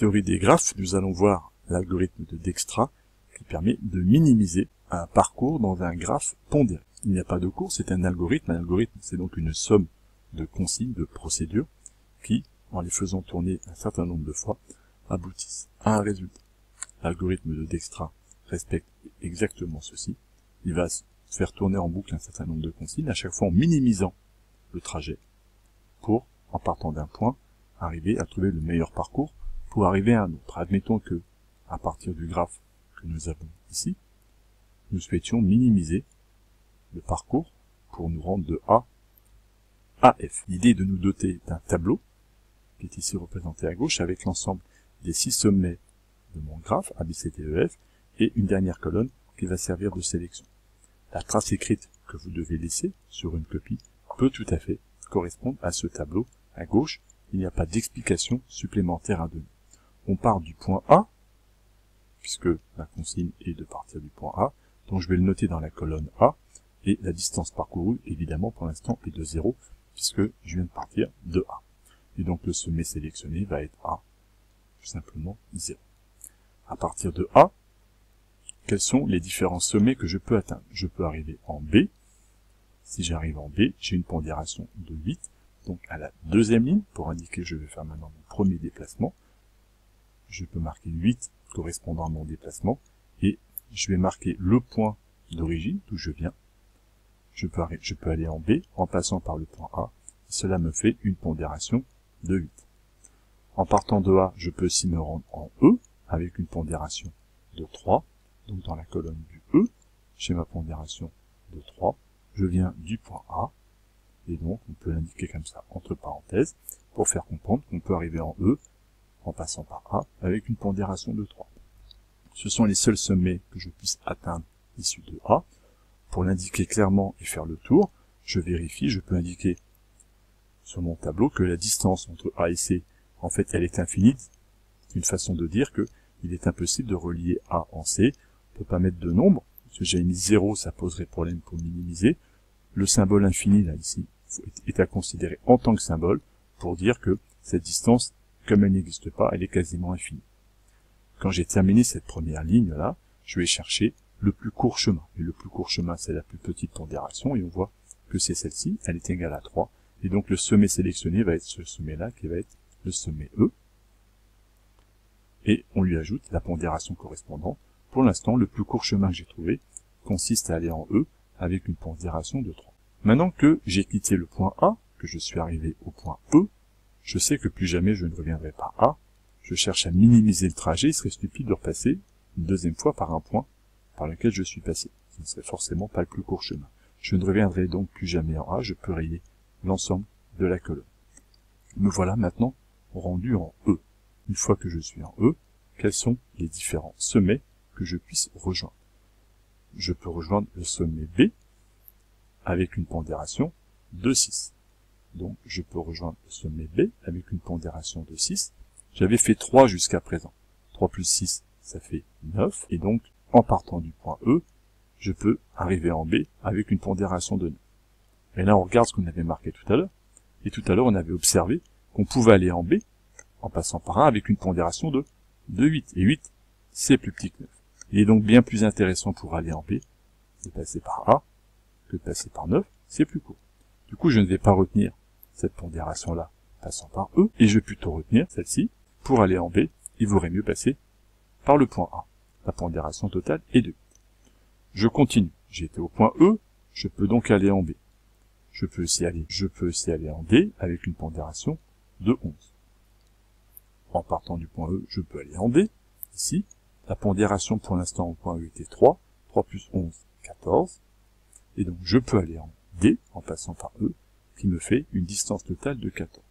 théorie des graphes, nous allons voir l'algorithme de Dijkstra qui permet de minimiser un parcours dans un graphe pondéré. Il n'y a pas de cours, c'est un algorithme. Un algorithme, c'est donc une somme de consignes, de procédures, qui, en les faisant tourner un certain nombre de fois, aboutissent à un résultat. L'algorithme de Dijkstra respecte exactement ceci. Il va faire tourner en boucle un certain nombre de consignes, à chaque fois en minimisant le trajet, pour, en partant d'un point, arriver à trouver le meilleur parcours pour arriver à un autre. Admettons que, à partir du graphe que nous avons ici, nous souhaitions minimiser le parcours pour nous rendre de A à F. L'idée est de nous doter d'un tableau, qui est ici représenté à gauche, avec l'ensemble des six sommets de mon graphe, A, E, F, et une dernière colonne qui va servir de sélection. La trace écrite que vous devez laisser sur une copie peut tout à fait correspondre à ce tableau à gauche. Il n'y a pas d'explication supplémentaire à donner. On part du point A, puisque la consigne est de partir du point A, donc je vais le noter dans la colonne A, et la distance parcourue, évidemment, pour l'instant, est de 0, puisque je viens de partir de A. Et donc le sommet sélectionné va être A, tout simplement 0. À partir de A, quels sont les différents sommets que je peux atteindre? Je peux arriver en B. Si j'arrive en B, j'ai une pondération de 8, donc à la deuxième ligne, pour indiquer que je vais faire maintenant mon premier déplacement, je peux marquer 8 correspondant à mon déplacement, et je vais marquer le point d'origine, d'où je viens. Je peux, aller en B en passant par le point A, cela me fait une pondération de 8. En partant de A, je peux aussi me rendre en E, avec une pondération de 3, donc dans la colonne du E, j'ai ma pondération de 3, je viens du point A, et donc on peut l'indiquer comme ça, entre parenthèses, pour faire comprendre qu'on peut arriver en E en passant par A, avec une pondération de 3. Ce sont les seuls sommets que je puisse atteindre issus de A. Pour l'indiquer clairement et faire le tour, je vérifie, je peux indiquer sur mon tableau que la distance entre A et C, en fait, elle est infinie. C'est une façon de dire que il est impossible de relier A en C. On peut pas mettre de nombre. Si j'ai mis 0, ça poserait problème pour minimiser. Le symbole infini, là, ici, est à considérer en tant que symbole pour dire que cette distance comme elle n'existe pas, elle est quasiment infinie. Quand j'ai terminé cette première ligne-là, je vais chercher le plus court chemin. Et le plus court chemin, c'est la plus petite pondération, et on voit que c'est celle-ci, elle est égale à 3. Et donc le sommet sélectionné va être ce sommet-là, qui va être le sommet E. Et on lui ajoute la pondération correspondante. Pour l'instant, le plus court chemin que j'ai trouvé consiste à aller en E avec une pondération de 3. Maintenant que j'ai quitté le point A, que je suis arrivé au point E, je sais que plus jamais je ne reviendrai pas A. Je cherche à minimiser le trajet, il serait stupide de repasser une deuxième fois par un point par lequel je suis passé. Ce ne serait forcément pas le plus court chemin. Je ne reviendrai donc plus jamais en A, je peux rayer l'ensemble de la colonne. Me voilà maintenant rendu en E. Une fois que je suis en E, quels sont les différents sommets que je puisse rejoindre? Je peux rejoindre le sommet B avec une pondération de 6. Donc je peux rejoindre le sommet B avec une pondération de 6. J'avais fait 3 jusqu'à présent. 3 plus 6, ça fait 9. Et donc, en partant du point E, je peux arriver en B avec une pondération de 9. Et là, on regarde ce qu'on avait marqué tout à l'heure. Et tout à l'heure, on avait observé qu'on pouvait aller en B en passant par 1 avec une pondération de, de 8. Et 8, c'est plus petit que 9. Il est donc bien plus intéressant pour aller en B de passer par A que de passer par 9. C'est plus court. Du coup, je ne vais pas retenir cette pondération-là passant par E, et je vais plutôt retenir celle-ci. Pour aller en B, il vaudrait mieux passer par le point A. La pondération totale est de 8. Je continue. J'ai été au point E, je peux donc aller en B. Je peux aussi aller, je peux aussi aller en D avec une pondération de 11. En partant du point E, je peux aller en D. Ici, la pondération pour l'instant au point E était 3. 3 plus 11, 14. Et donc je peux aller en D en passant par E qui me fait une distance totale de 14.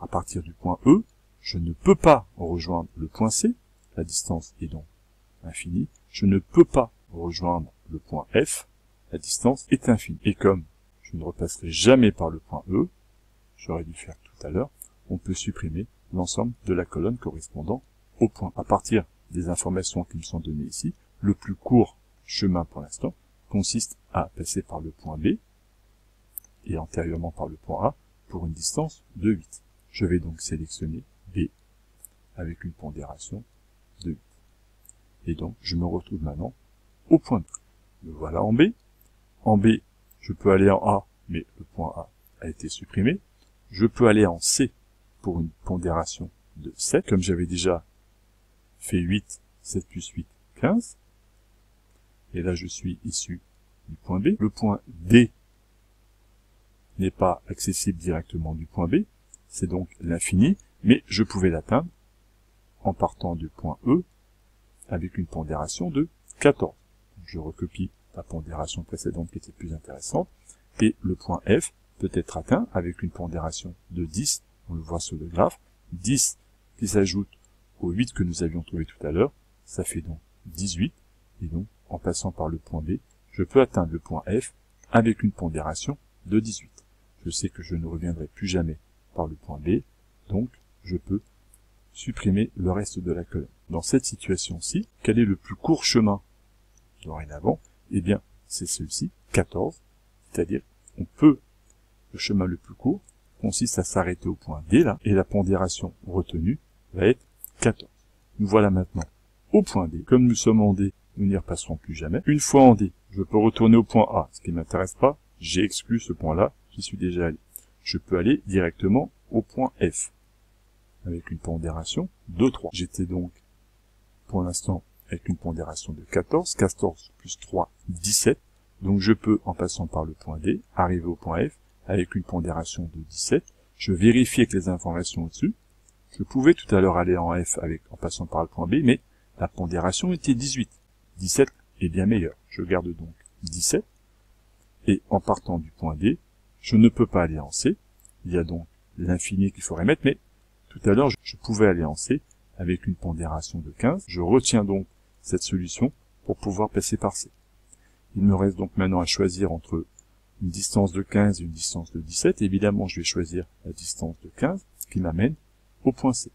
À partir du point E, je ne peux pas rejoindre le point C, la distance est donc infinie, je ne peux pas rejoindre le point F, la distance est infinie. Et comme je ne repasserai jamais par le point E, j'aurais dû faire tout à l'heure, on peut supprimer l'ensemble de la colonne correspondant au point. À partir des informations qui me sont données ici, le plus court chemin pour l'instant consiste à passer par le point B, et antérieurement par le point A pour une distance de 8. Je vais donc sélectionner B avec une pondération de 8. Et donc, je me retrouve maintenant au point B. Me voilà en B. En B, je peux aller en A, mais le point A a été supprimé. Je peux aller en C pour une pondération de 7, comme j'avais déjà fait 8, 7 plus 8, 15. Et là, je suis issu du point B. Le point D n'est pas accessible directement du point B, c'est donc l'infini, mais je pouvais l'atteindre en partant du point E avec une pondération de 14. Je recopie la pondération précédente qui était plus intéressante, et le point F peut être atteint avec une pondération de 10, on le voit sur le graphe, 10 qui s'ajoute au 8 que nous avions trouvé tout à l'heure, ça fait donc 18, et donc en passant par le point B, je peux atteindre le point F avec une pondération de 18. Je sais que je ne reviendrai plus jamais par le point B, donc je peux supprimer le reste de la colonne. Dans cette situation-ci, quel est le plus court chemin dorénavant? Eh bien, c'est celui-ci, 14, c'est-à-dire on peut, le chemin le plus court consiste à s'arrêter au point D et la pondération retenue va être 14. Nous voilà maintenant au point D. Comme nous sommes en D, nous n'y repasserons plus jamais. Une fois en D, je peux retourner au point A, ce qui ne m'intéresse pas, j'ai exclu ce point-là, j'y suis déjà allé. Je peux aller directement au point F, avec une pondération de 3. J'étais donc, pour l'instant, avec une pondération de 14, 14 plus 3, 17. Donc je peux, en passant par le point D, arriver au point F, avec une pondération de 17. Je vérifie avec les informations au-dessus. Je pouvais tout à l'heure aller en F avec, en passant par le point B, mais la pondération était 18. 17 est bien meilleur. Je garde donc 17. Et en partant du point D, je ne peux pas aller en C. Il y a donc l'infini qu'il faudrait mettre, mais tout à l'heure, je pouvais aller en C avec une pondération de 15. Je retiens donc cette solution pour pouvoir passer par C. Il me reste donc maintenant à choisir entre une distance de 15 et une distance de 17. Évidemment, je vais choisir la distance de 15 qui m'amène au point C.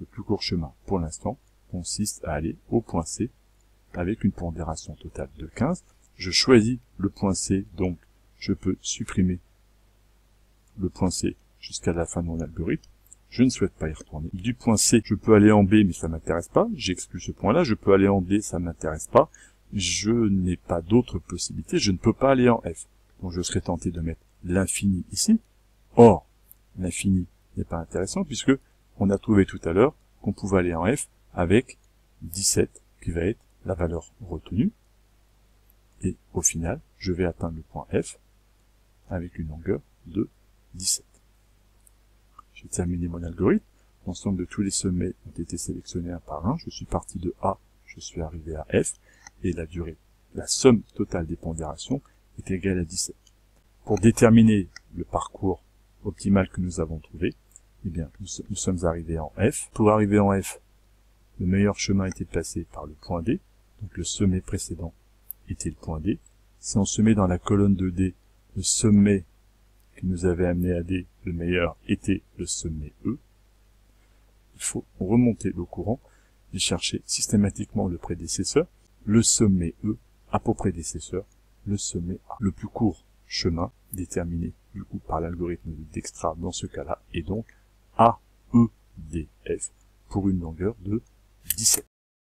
Le plus court chemin, pour l'instant, consiste à aller au point C avec une pondération totale de 15. Je choisis le point C, donc je peux supprimer le point C jusqu'à la fin de mon algorithme. Je ne souhaite pas y retourner. Du point C, je peux aller en B, mais ça m'intéresse pas. J'exclus ce point-là. Je peux aller en D, ça m'intéresse pas. Je n'ai pas d'autre possibilité. Je ne peux pas aller en F. Donc je serais tenté de mettre l'infini ici. Or, l'infini n'est pas intéressant puisque on a trouvé tout à l'heure qu'on pouvait aller en F avec 17 qui va être la valeur retenue. Et au final, je vais atteindre le point F avec une longueur de 17. J'ai terminé mon algorithme. L'ensemble de tous les sommets ont été sélectionnés un par un. Je suis parti de A, je suis arrivé à F, et la durée, la somme totale des pondérations est égale à 17. Pour déterminer le parcours optimal que nous avons trouvé, eh bien, nous, nous sommes arrivés en F. Pour arriver en F, le meilleur chemin était de passer par le point D, donc le sommet précédent était le point D. Si on se met dans la colonne de D, le sommet qui nous avait amené à D, le meilleur était le sommet E. Il faut remonter le courant et chercher systématiquement le prédécesseur, le sommet E a pour prédécesseur le sommet A. Le plus court chemin déterminé du coup par l'algorithme d'extra dans ce cas-là est donc AEDF pour une longueur de 17.